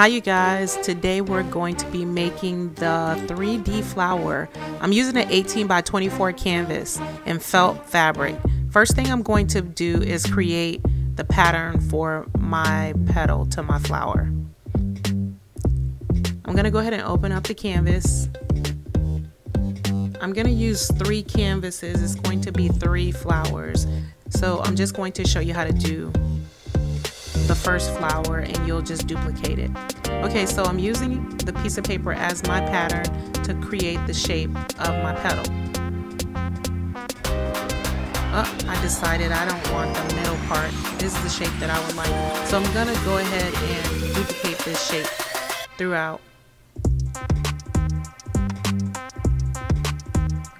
Hi you guys, today we're going to be making the 3D flower. I'm using an 18 by 24 canvas and felt fabric. First thing I'm going to do is create the pattern for my petal to my flower. I'm going to go ahead and open up the canvas. I'm going to use three canvases. It's going to be three flowers. So I'm just going to show you how to do first flower and you'll just duplicate it. Okay, so I'm using the piece of paper as my pattern to create the shape of my petal. Oh, I decided I don't want the middle part. This is the shape that I would like. So I'm gonna go ahead and duplicate this shape throughout.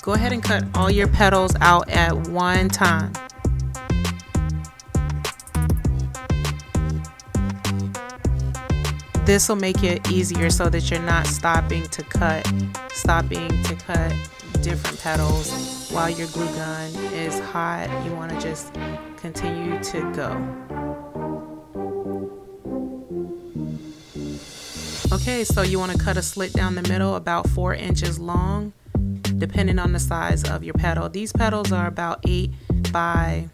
Go ahead and cut all your petals out at one time. This will make it easier so that you're not stopping to cut, stopping to cut different petals while your glue gun is hot. You want to just continue to go. Okay, so you want to cut a slit down the middle about four inches long, depending on the size of your petal. These petals are about eight by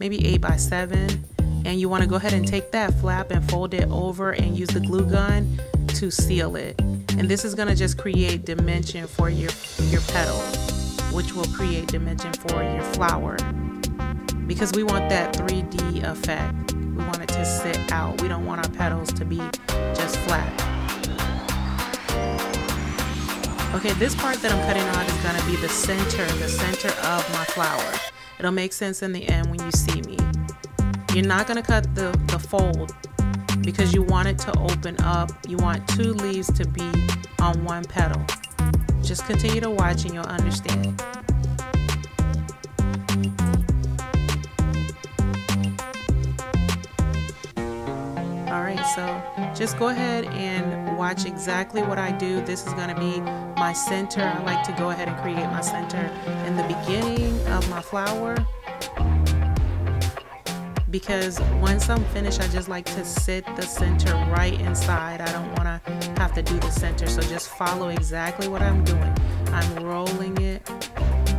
maybe eight by seven and you want to go ahead and take that flap and fold it over and use the glue gun to seal it. And this is going to just create dimension for your your petal which will create dimension for your flower. Because we want that 3D effect. We want it to sit out. We don't want our petals to be just flat. Okay this part that I'm cutting out is going to be the center the center of my flower. It'll make sense in the end when you see me you're not going to cut the, the fold because you want it to open up. You want two leaves to be on one petal. Just continue to watch and you'll understand. Alright, so just go ahead and watch exactly what I do. This is going to be my center. I like to go ahead and create my center in the beginning of my flower because once I'm finished, I just like to sit the center right inside. I don't want to have to do the center. So just follow exactly what I'm doing. I'm rolling it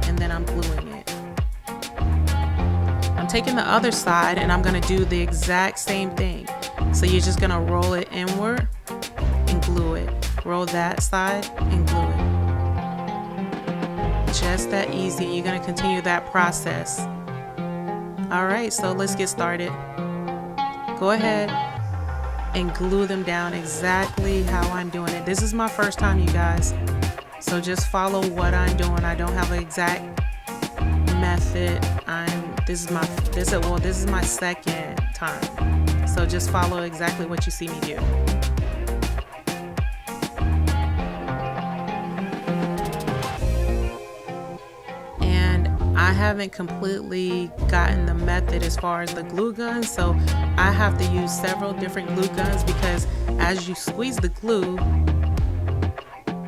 and then I'm gluing it. I'm taking the other side and I'm going to do the exact same thing. So you're just going to roll it inward and glue it. Roll that side and glue it. Just that easy. You're going to continue that process. All right, so let's get started. Go ahead and glue them down exactly how I'm doing it. This is my first time, you guys. So just follow what I'm doing. I don't have an exact method. I'm this is my this is well this is my second time. So just follow exactly what you see me do. I haven't completely gotten the method as far as the glue gun, so I have to use several different glue guns because as you squeeze the glue,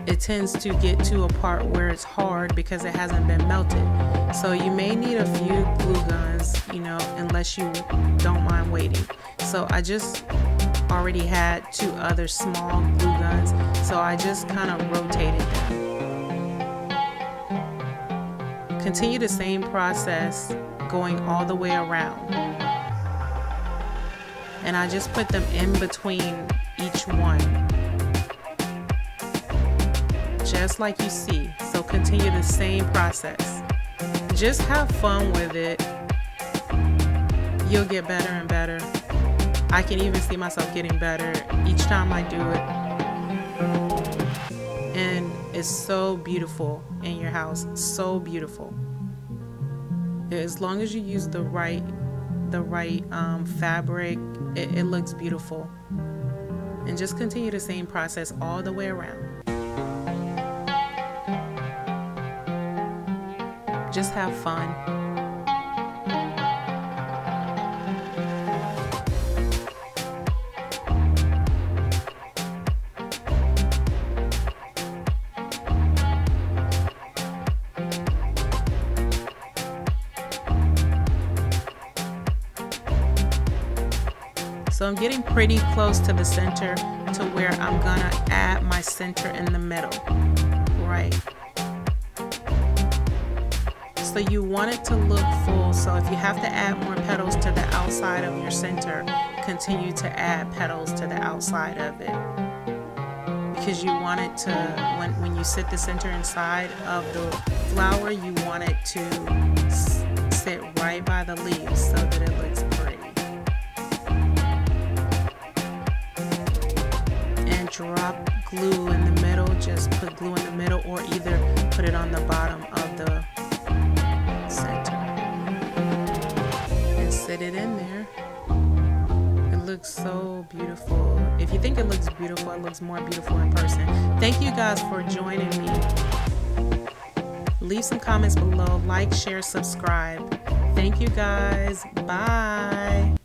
it tends to get to a part where it's hard because it hasn't been melted. So you may need a few glue guns, you know, unless you don't mind waiting. So I just already had two other small glue guns, so I just kind of rotated them. Continue the same process going all the way around. And I just put them in between each one. Just like you see. So continue the same process. Just have fun with it. You'll get better and better. I can even see myself getting better each time I do it. So beautiful in your house. So beautiful. As long as you use the right the right um, fabric, it, it looks beautiful. And just continue the same process all the way around. Just have fun. So I'm getting pretty close to the center to where I'm gonna add my center in the middle, right? So you want it to look full. So if you have to add more petals to the outside of your center, continue to add petals to the outside of it. Because you want it to, when, when you sit the center inside of the flower, you want it to sit right by the leaves so that it looks glue in the middle, just put glue in the middle or either put it on the bottom of the center and sit it in there. It looks so beautiful. If you think it looks beautiful, it looks more beautiful in person. Thank you guys for joining me. Leave some comments below, like, share, subscribe. Thank you guys. Bye.